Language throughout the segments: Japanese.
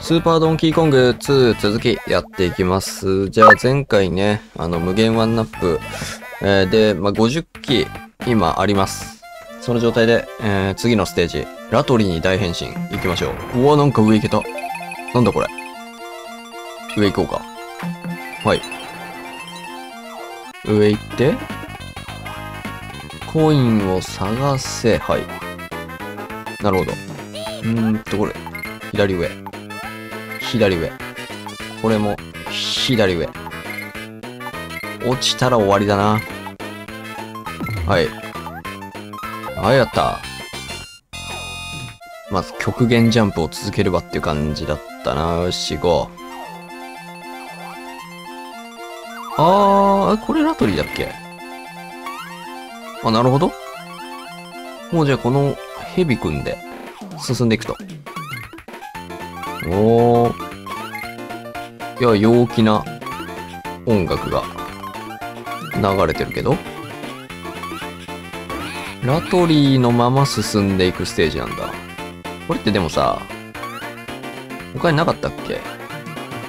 スーパードンキーコング2続きやっていきます。じゃあ前回ね、あの無限ワンナップ、えーで、まあ、50機今あります。その状態で、えー次のステージ、ラトリに大変身行きましょう。うわ、なんか上行けた。なんだこれ。上行こうか。はい。上行って、コインを探せ。はい。なるほど。うーんと、これ、左上。左上。これも、左上。落ちたら終わりだな。はい。はい、やった。まず、極限ジャンプを続ければっていう感じだったな。よし、行こう。あー、これラトリーだっけ？あ、なるほど。もうじゃあこのヘビ組んで進んでいくと。おー。いや、陽気な音楽が流れてるけど。ラトリーのまま進んでいくステージなんだ。これってでもさ、他になかったっけ？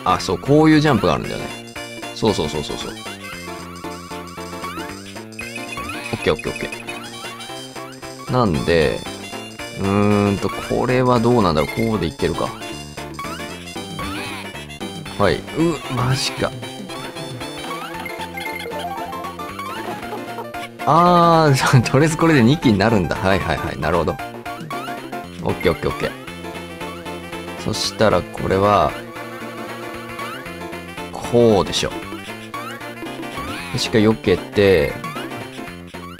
あ、そう、こういうジャンプがあるんだよね。そうそうそうそうそう。オッケーオッケーオッケー。なんで、うーんと、これはどうなんだろう？こうでいけるか。はい。う、マジか。あー、とりあえずこれで2機になるんだ。はいはいはい。なるほど。オッケーオッケーオッケー。そしたらこれは、こうでしょ。しっかり避けて、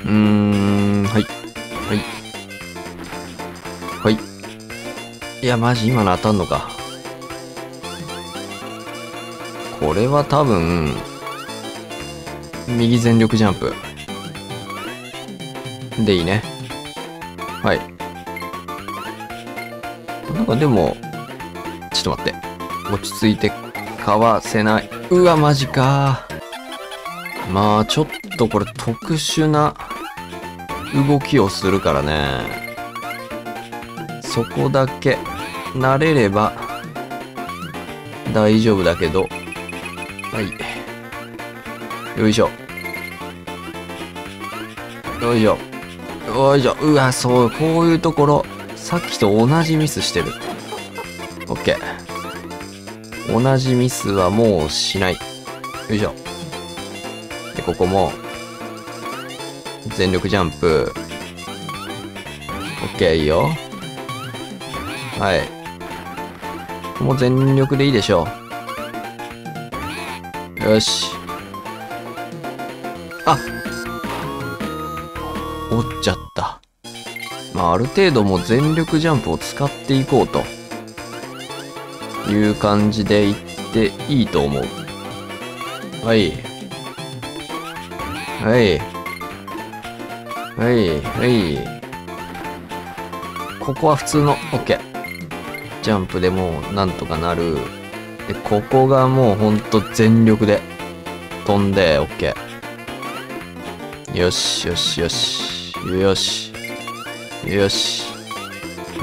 うーん、はい。はい。はい。いや、マジ今の当たんのか。これは多分、右全力ジャンプ。でいいね。はい。なんかでも、ちょっと待って。落ち着いて、かわせない。うわ、マジか。まあ、ちょっとこれ特殊な動きをするからね。そこだけ慣れれば大丈夫だけど。はい。よいしょ。よいしょ。よいしょ。うわ、そう、こういうところ、さっきと同じミスしてる。オッケー。同じミスはもうしない。よいしょ。で、ここも、全力ジャンプ。オッケー、いいよ。はい。ここも全力でいいでしょう。よし。あ折っちゃった。まあ、ある程度もう全力ジャンプを使っていこうと。いう感じでいっていいと思う。はい。はい。はい、はい。ここは普通の、OK。ジャンプでもうなんとかなる。で、ここがもうほんと全力で飛んで、OK。よし、よし、よし。よし。よし。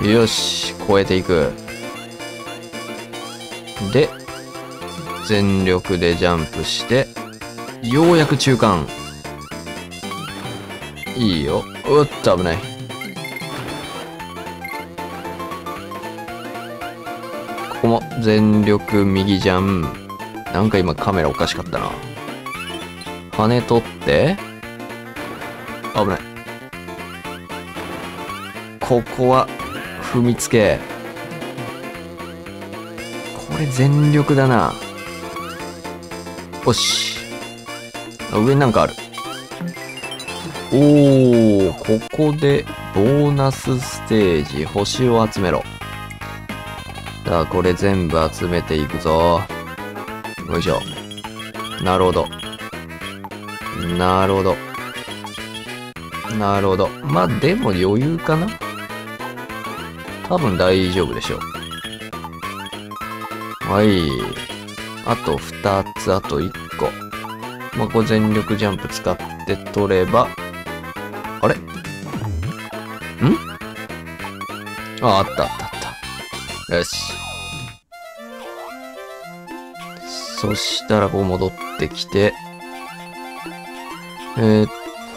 よし。超えていく。で、全力でジャンプして、ようやく中間。いいよ。うっと危ない。ここも全力右ジャン。なんか今カメラおかしかったな。羽取って。危ない。ここは踏みつけ。これ全力だな。よし。あ上になんかある。おー、ここでボーナスステージ、星を集めろ。さあ、これ全部集めていくぞ。よいしょ。なるほど。なるほど。なるほど。まあ、でも余裕かな多分大丈夫でしょう。はい。あと2つ、あと1個。まあ、これ全力ジャンプ使って取れば、あれ？ん？あ、あった。よし。そしたらこう戻ってきて、えー、っ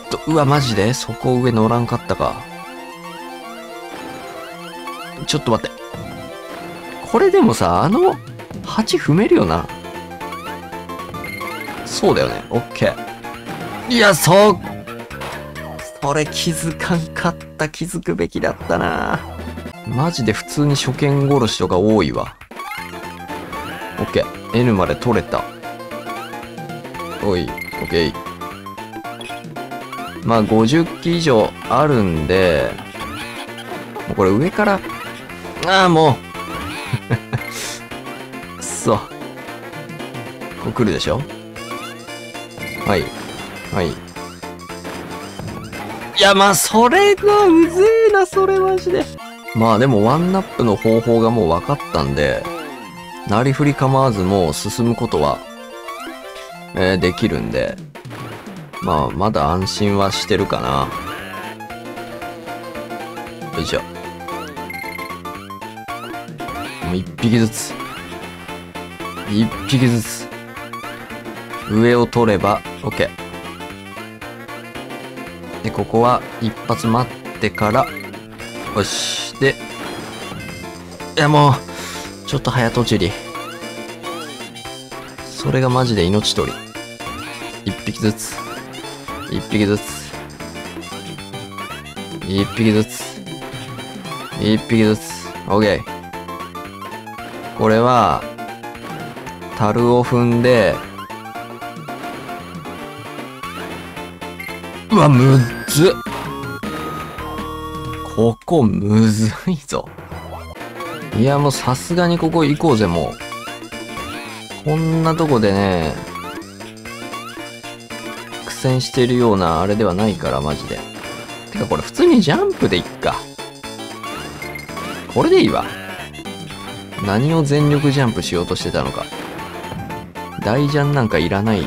と、うわ、マジで？そこ上乗らんかったか。ちょっと待って。これでもさ、あの、8踏めるよな。そうだよね。オッケー。いや、そう、それ気づかんかった。気づくべきだったな。マジで普通に初見殺しとか多いわ。オッケー。N まで取れた。おい、オッケー。まあ、50機以上あるんで、もうこれ上から、ああ、もう。く そ。こう来るでしょ？はい。はい。いや、まあ、それがうぜえな、それマジで。まあ、でも、ワンナップの方法がもう分かったんで、なりふり構わずもう進むことは、えー、できるんで、まあ、まだ安心はしてるかな。よいしょ。もう一匹ずつ。一匹ずつ。上を取れば、OK。で、ここは一発待ってから、よし。いやもう、ちょっと早とちり。それがマジで命取り。一匹ずつ。一匹ずつ。一匹ずつ。一匹ずつ。OK。これは、樽を踏んで、うわ、むっずここむずいぞ。いや、もうさすがにここ行こうぜ、もう。こんなとこでね、苦戦してるようなあれではないから、マジで。てかこれ普通にジャンプでいっか。これでいいわ。何を全力ジャンプしようとしてたのか。大ジャンなんかいらないっ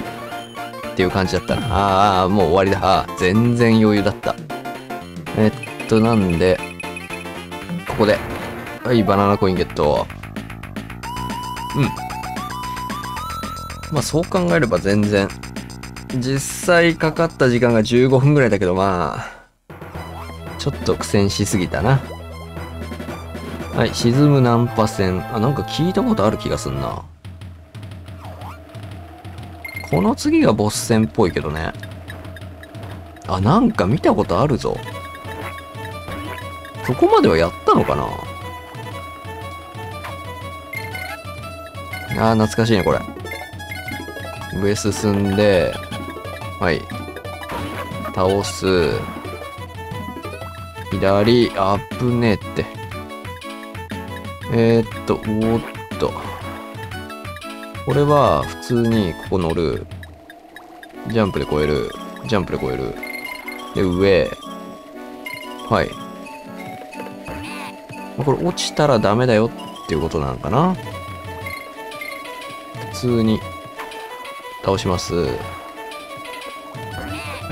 ていう感じだったな。ああ、もう終わりだ。あ、全然余裕だった。えっと、なんで、ここで。はい、バナナコインゲット。うん。まあ、そう考えれば全然。実際かかった時間が15分ぐらいだけど、まあ、ちょっと苦戦しすぎたな。はい、沈むナンパ船。あ、なんか聞いたことある気がすんな。この次がボス戦っぽいけどね。あ、なんか見たことあるぞ。そこまではやったのかなあー、懐かしいね、これ。上進んで、はい。倒す。左、あぶねえって。えー、っと、おっと。これは普通にここ乗る。ジャンプで越える。ジャンプで越える。で、上。はい。これ落ちたらダメだよっていうことなのかな通に倒します。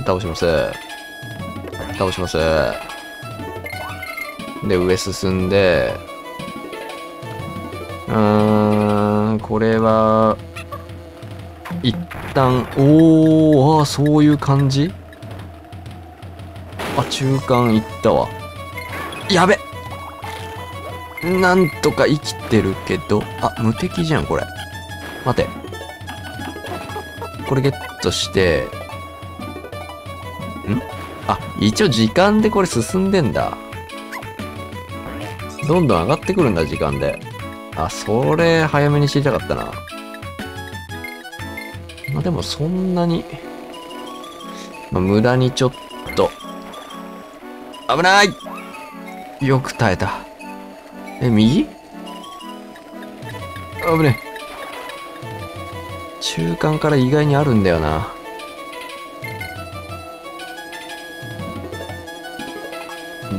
倒します。倒します。で、上進んで、うーん、これは、一旦、おー、あそういう感じ？あ、中間行ったわ。やべなんとか生きてるけど、あ、無敵じゃん、これ。待て。これゲットして、ん？あ、一応時間でこれ進んでんだ。どんどん上がってくるんだ、時間で。あ、それ、早めに知りたかったな。まあでもそんなに、まあ、無駄にちょっと、危ないよく耐えた。え、右？危ねえ。中間から意外にあるんだよな。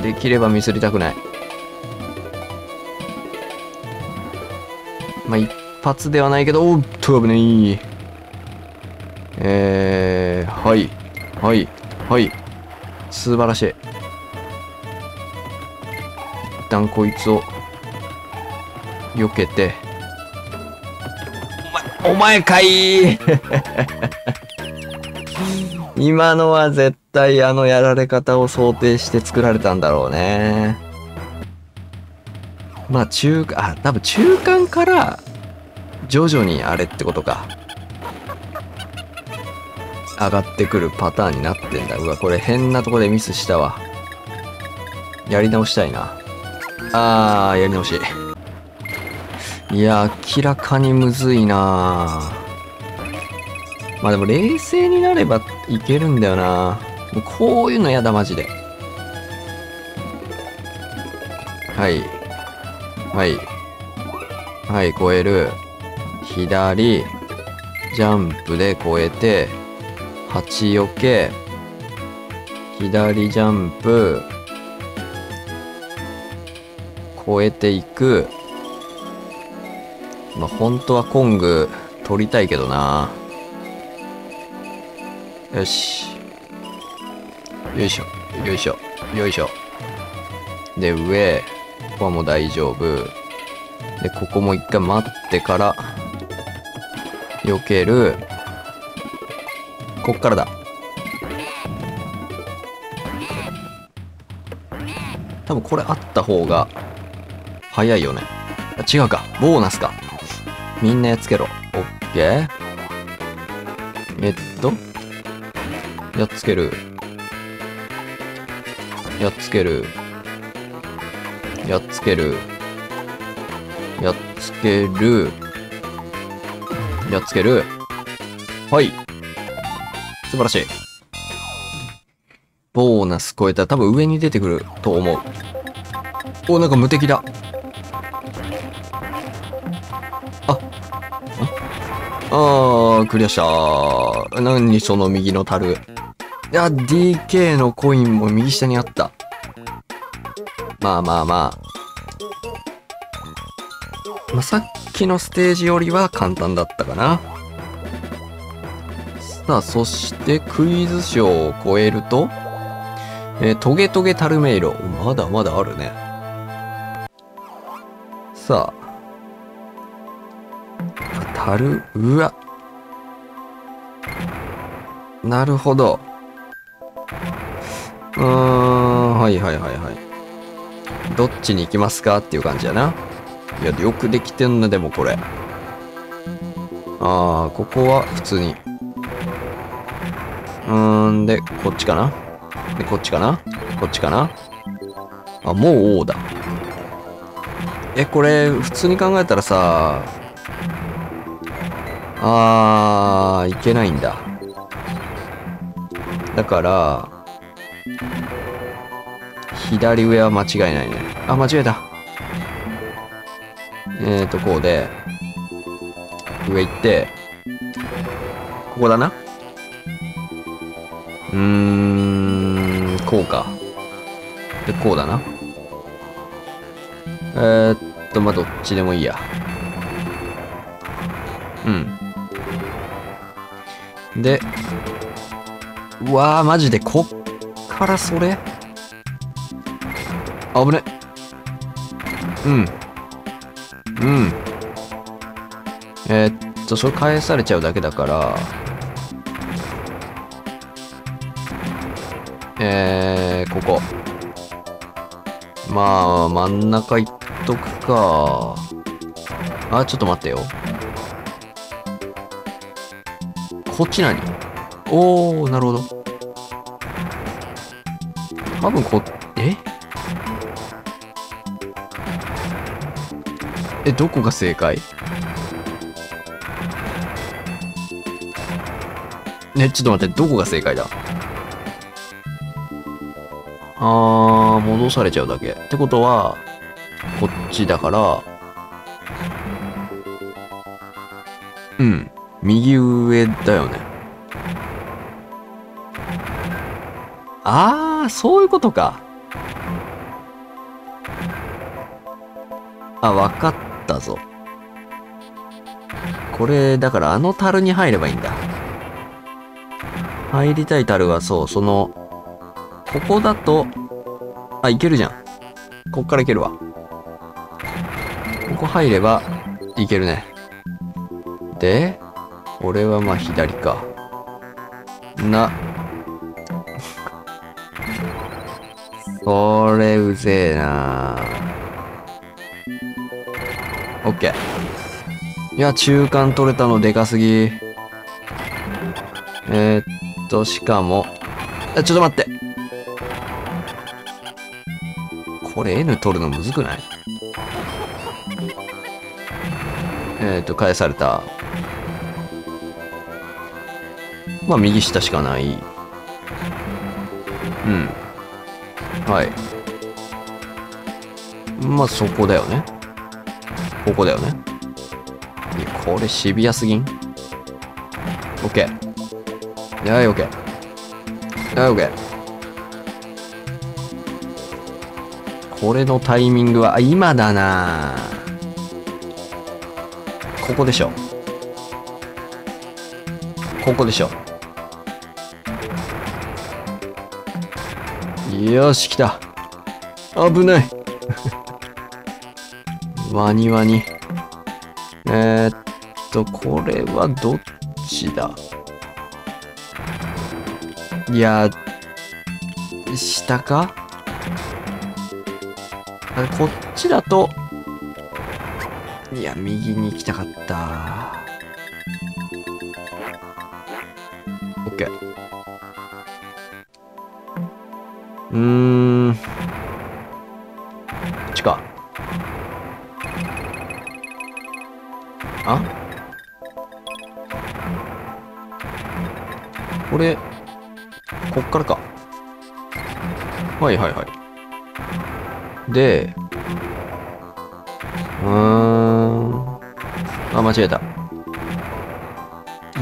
できればミスりたくない。まあ、一発ではないけど、おっと危ない。えー、はい、はい、はい。素晴らしい。一旦こいつを、避けて。お前かい 今のは絶対あのやられ方を想定して作られたんだろうね。まあ中間、あ、多分中間から徐々にあれってことか。上がってくるパターンになってんだ。うわ、これ変なとこでミスしたわ。やり直したいな。あー、やり直し。いや、明らかにむずいなまあでも冷静になればいけるんだよなもうこういうのやだ、マジで。はい。はい。はい、越える。左。ジャンプで越えて、鉢よけ。左ジャンプ。越えていく。まあ、本当はコング取りたいけどな。よし。よいしょ。よいしょ。よいしょ。で、上。ここはもう大丈夫。で、ここも一回待ってから、避ける。こっからだ。多分これあった方が早いよね。あ違うか。ボーナスか。みんなやっつけろ。オッケー？えっと？やっつける。やっつける。やっつける。やっつける。やっつける。はい。素晴らしい。ボーナス超えたら多分上に出てくると思う。お、なんか無敵だ。あー、クリアした何その右の樽。いや、DK のコインも右下にあった。まあまあまあ。まあ、さっきのステージよりは簡単だったかな。さあ、そしてクイズショーを超えると、えートゲトゲタルメイロ。まだまだあるね。さあ。タル、うわ。なるほど。うーん、はいはいはいはい。どっちに行きますか？っていう感じやな。いや、よくできてんな、でもこれ。あー、ここは普通に。うーん、で、こっちかな？で、こっちかな？こっちかな？あ、もう王だ。え、これ、普通に考えたらさ、あー、いけないんだ。だから、左上は間違いないね。あ、間違えた。えーと、こうで、上行って、ここだな。うーん、こうか。で、こうだな。えー、っと、まあ、どっちでもいいや。うん。で、うわー、マジで、こっからそれ？危ね。うん。うん。えーっと、それ返されちゃうだけだから、えー、ここ。まあ、真ん中行っとくか。あ、ちょっと待ってよ。こっち何おー、なるほど。多分こ、え？え、どこが正解？ね、ちょっと待って、どこが正解だ？あー、戻されちゃうだけ。ってことは、こっちだから、うん、右上だよね。あー、そういうことか。あ、わかったぞ。これ、だからあの樽に入ればいいんだ。入りたい樽はそう、その、ここだと、あ、いけるじゃん。こっからいけるわ。ここ入れば、いけるね。っで、俺はまあ左か。な。それうぜえなオッケー。いや、中間取れたのでかすぎ。えー、っと、しかも、あ、ちょっと待って。これ N 取るのむずくない？えー、っと、返された。まあ、右下しかない。うん。はい。まあ、そこだよね。ここだよね。これシビアすぎん？オッケー。はい、オッケー。はい、オッケー。これのタイミングは、あ、今だなここでしょ。ここでしょ。よし、来た。危ない。ワニワニ。えー、っと、これはどっちだ？いや、下か？あれ、こっちだと、いや、右に行きたかった。うん。こっちか。あ？これ、こっからか。はいはいはい。で、うーん。あ、間違えた。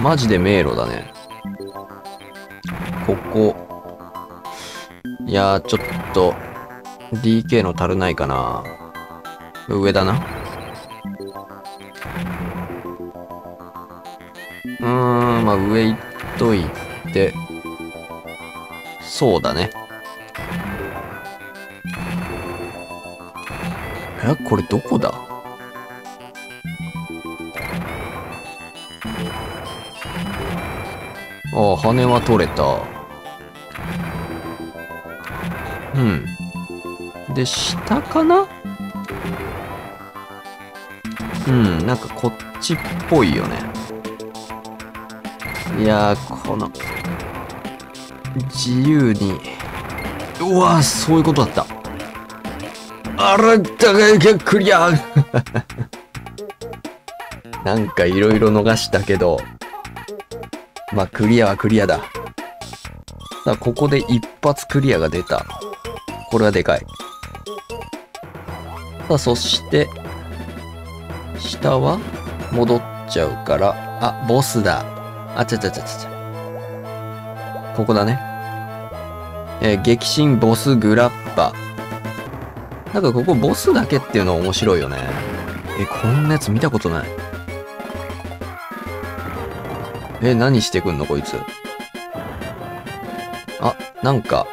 マジで迷路だね。ここ。いやー、ちょっと、DK の足るないかな。上だな。うーん、まあ上行っといて。そうだね。え、これどこだ？ああ、羽は取れた。うん。で、下かな？うん、なんかこっちっぽいよね。いやー、この、自由に、うわー、そういうことだった。あら、だが、クリア なんかいろいろ逃したけど、まあ、クリアはクリアだ。さあ、ここで一発クリアが出た。これはでかい。さあ、そして、下は戻っちゃうから、あ、ボスだ。あちゃちゃちゃちゃちゃ。ここだね。えー激震ボスグラッパ。なんかここボスだけっていうの面白いよね。え、こんなやつ見たことない。え、何してくんのこいつ。あ、なんか。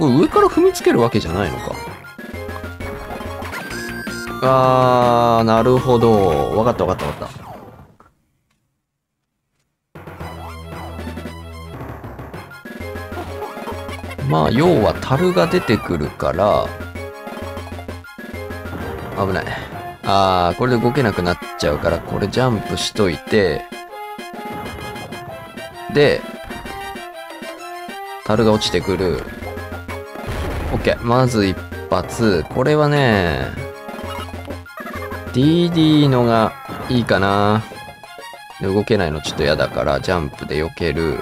これ上から踏みつけるわけじゃないのか。あー、なるほど。わかったわかったわかった。まあ、要は樽が出てくるから、危ない。あー、これで動けなくなっちゃうから、これジャンプしといて、で、樽が落ちてくる。オッケー。まず一発。これはね、DD のがいいかな。動けないのちょっと嫌だから、ジャンプで避ける。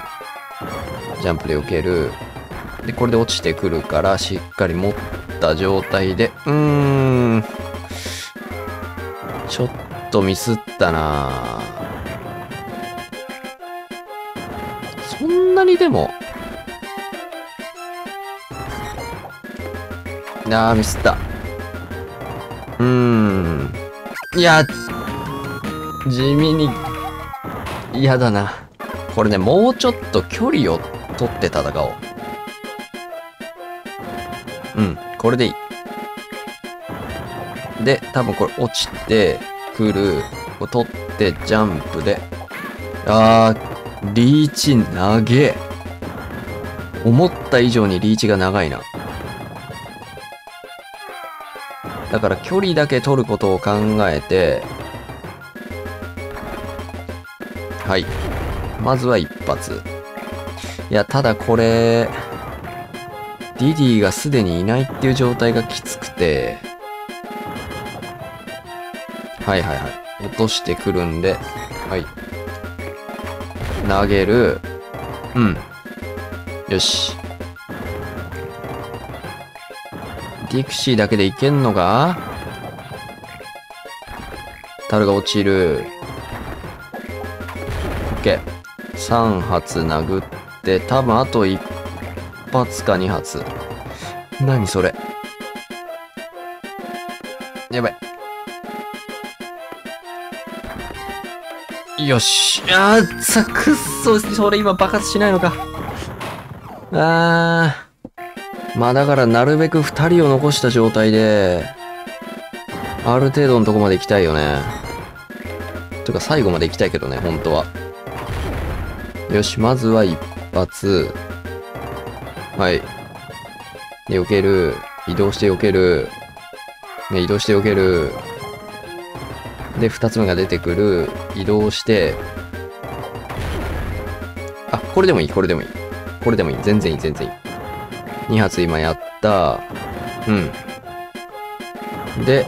ジャンプで避ける。で、これで落ちてくるから、しっかり持った状態で、うーん。ちょっとミスったなそんなにでも、あ、ミスった。うーん。いや、地味に嫌だな。これね、もうちょっと距離を取って戦おう。うん、これでいい。で、多分これ落ちて来る。こ取って、ジャンプで。あー、リーチ長え。思った以上にリーチが長いな。だから距離だけ取ることを考えて、はい。まずは一発。いや、ただこれ、ディディがすでにいないっていう状態がきつくて、はいはいはい。落としてくるんで、はい。投げる。うん。よし。ィクシーだけでいけんのか？樽が落ちる。オッケー。3発殴って、多分あと1発か2発。何それ？やばい。よし。あー、さ、くっそ、それ今爆発しないのか。あー。まあだからなるべく2人を残した状態で、ある程度のとこまで行きたいよね。というか最後まで行きたいけどね、本当は。よし、まずは一発。はい。で、避ける。移動して避ける。ね、移動して避ける。で、二つ目が出てくる。移動して。あ、これでもいい、これでもいい。これでもいい。全然いい、全然いい。二発今やった。うん。で、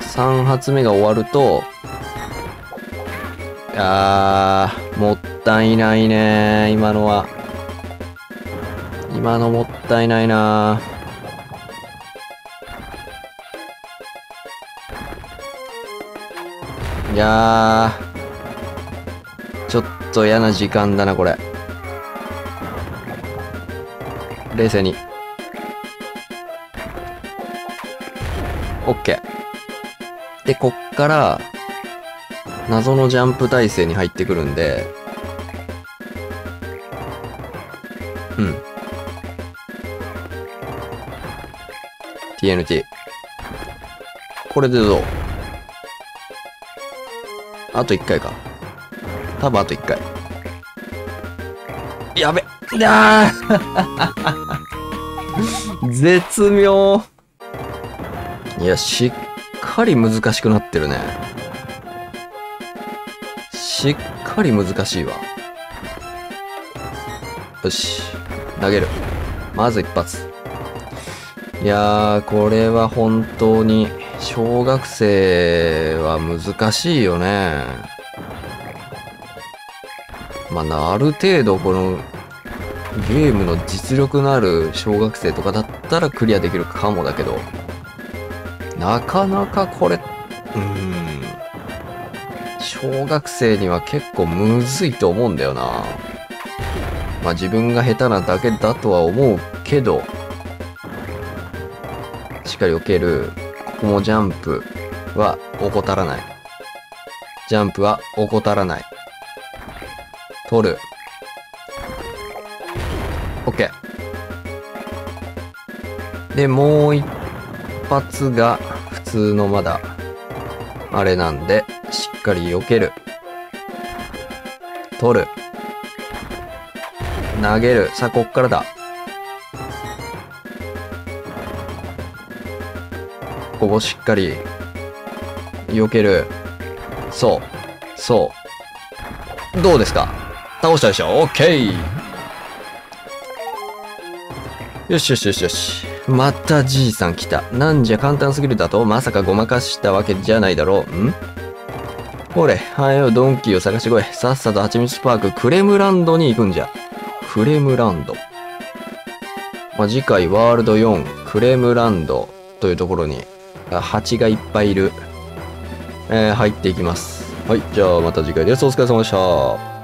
三発目が終わると、あー、もったいないね今のは。今のもったいないないやー、ちょっと嫌な時間だな、これ。冷静に。オッケー。で、こっから、謎のジャンプ体勢に入ってくるんで、うん。TNT。これでどう？あと1回か。多分あと1回。やべあー 絶妙いや、しっかり難しくなってるね。しっかり難しいわ。よし。投げる。まず一発。いやー、これは本当に、小学生は難しいよね。まあ、ある程度この、ゲームの実力のある小学生とかだったらクリアできるかもだけど、なかなかこれ、うーん、小学生には結構むずいと思うんだよな。まあ自分が下手なだけだとは思うけど、しっかり避ける。ここもジャンプは怠らない。ジャンプは怠らない。取る。で、もう一発が普通のまだ、あれなんで、しっかり避ける。取る。投げる。さあ、こっからだ。ここしっかり、避ける。そう。そう。どうですか？倒したでしょ？オッケーよしよしよしよし。またじいさん来た。なんじゃ簡単すぎるだと？まさかごまかしたわけじゃないだろう。ん？ほれ、はよ、ドンキーを探してこい。さっさと蜂蜜パーク、クレムランドに行くんじゃ。クレムランド。まあ、次回、ワールド4、クレムランドというところに、蜂がいっぱいいる。えー、入っていきます。はい、じゃあまた次回です。お疲れ様でした。